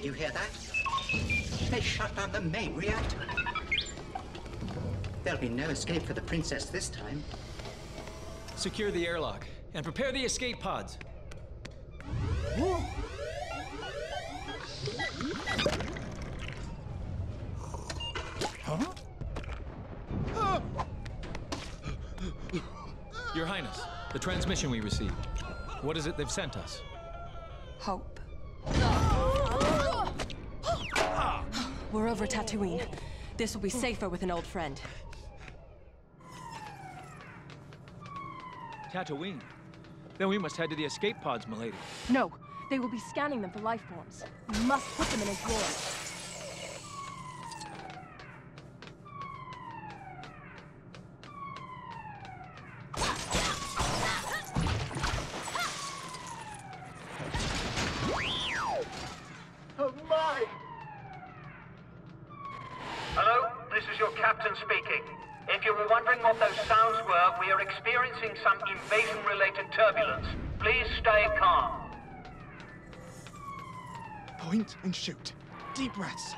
Did you hear that? They shut down the main reactor. There'll be no escape for the princess this time. Secure the airlock and prepare the escape pods. Your Highness, the transmission we received. What is it they've sent us? Hope. We're over Tatooine. This will be safer with an old friend. Tatooine. Then we must head to the escape pods, milady. No, they will be scanning them for life forms. We must put them in a drawer. Oh my! Hello, this is your captain speaking. If you were wondering what those sounds were, we are experiencing some invasion-related turbulence. Please stay calm. Point and shoot. Deep breaths.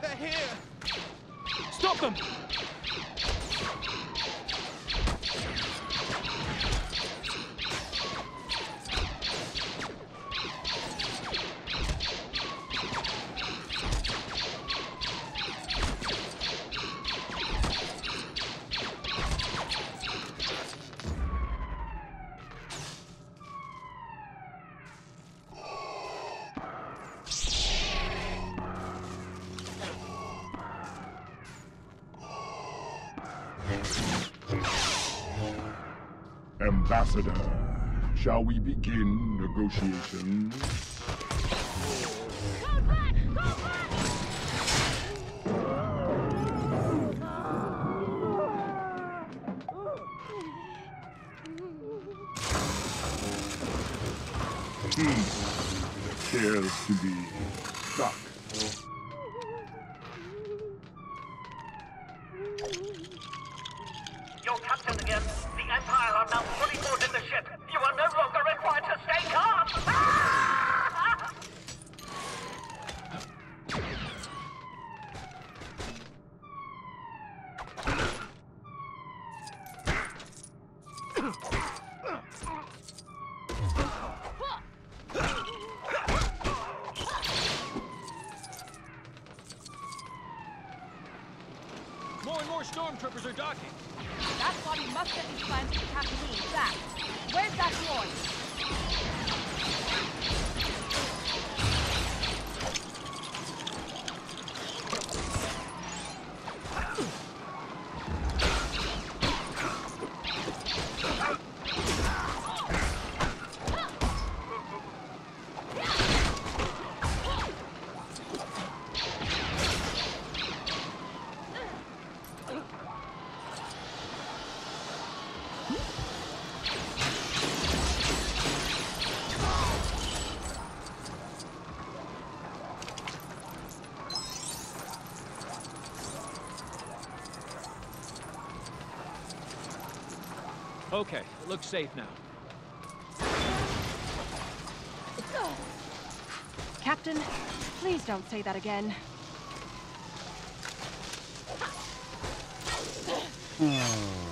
They're here! Stop them! Ambassador, shall we begin negotiations? Hmm. Appears to be stuck. Your captain again. The Empire are now fully boarded the ship. You are no longer required to stay calm. Ah! More and more stormtroopers are docking. That's why we must get these plans to Tatooine fast. Where's that droid? Okay, it looks safe now. Captain, please don't say that again. Hmm.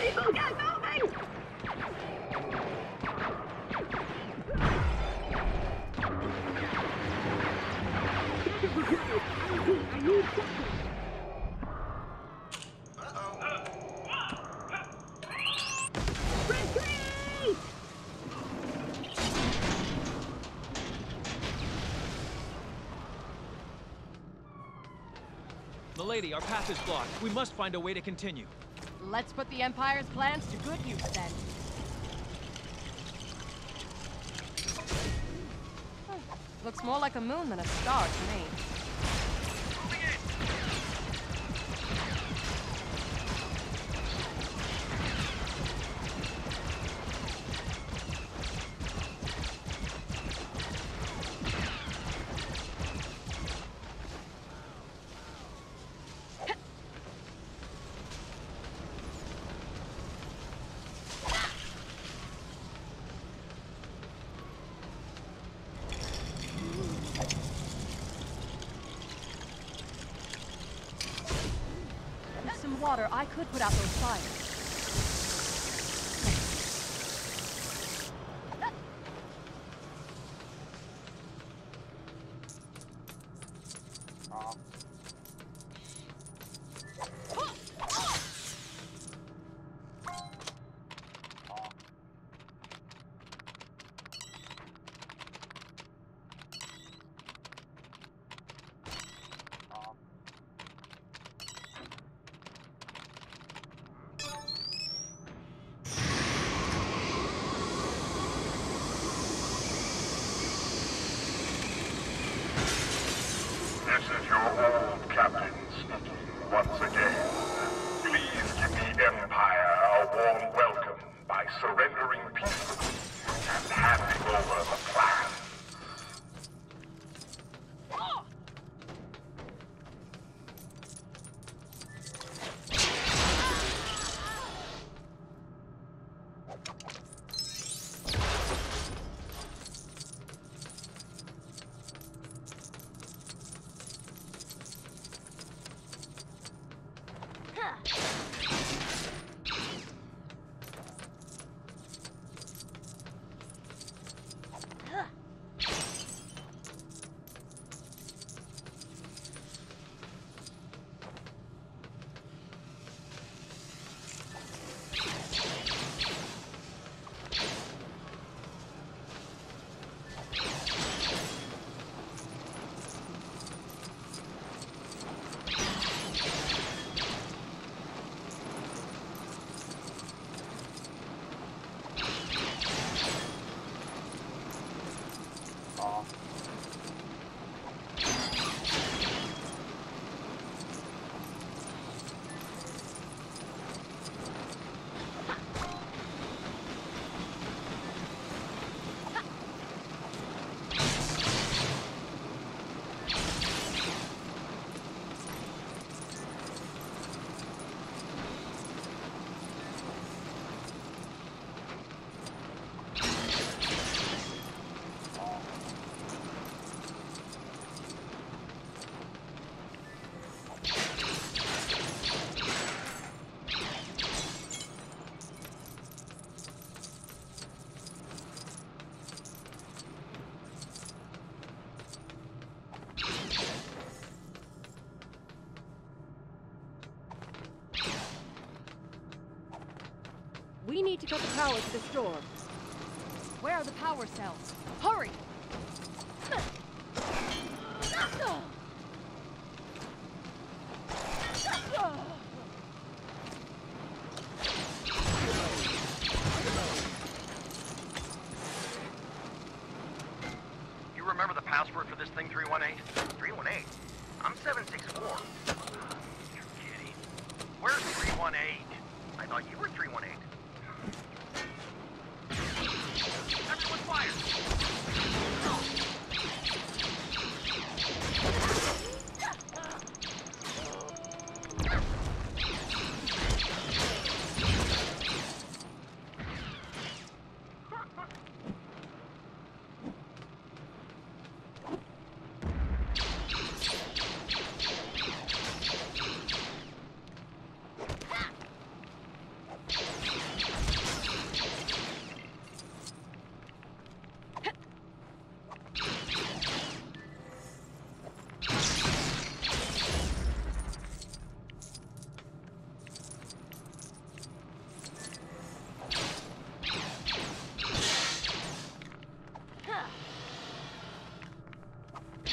People get moving! I need something. lady, our path is blocked. We must find a way to continue. Let's put the Empire's plans to good use then. Looks more like a moon than a star to me. With some water, I could put out those fires. We need to cut the power to the store. Where are the power cells? Hurry!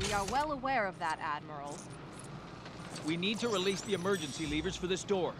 We are well aware of that, Admiral. We need to release the emergency levers for this door.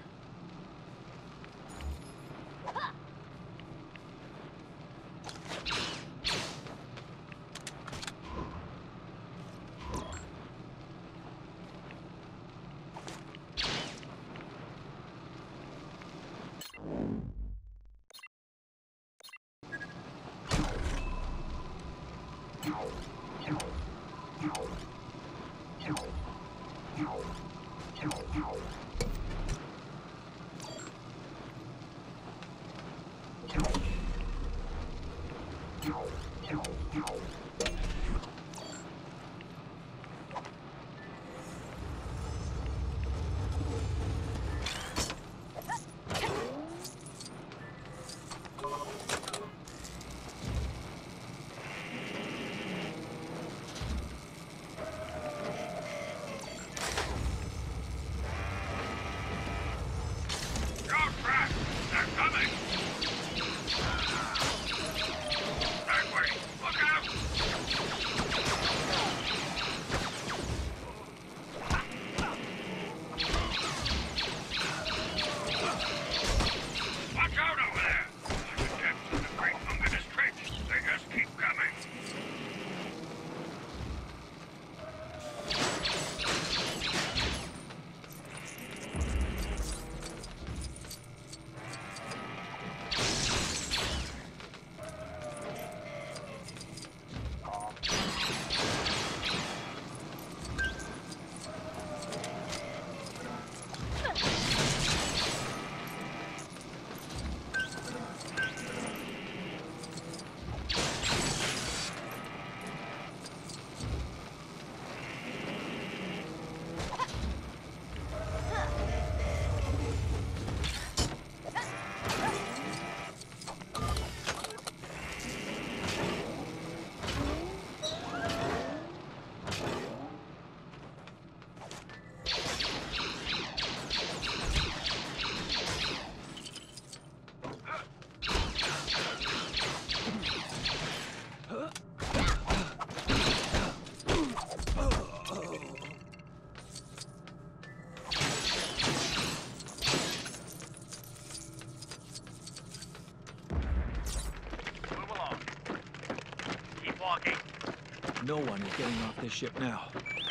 No one is getting off this ship now.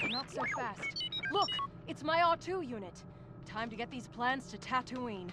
Not so fast. Look! It's my R2 unit. Time to get these plans to Tatooine.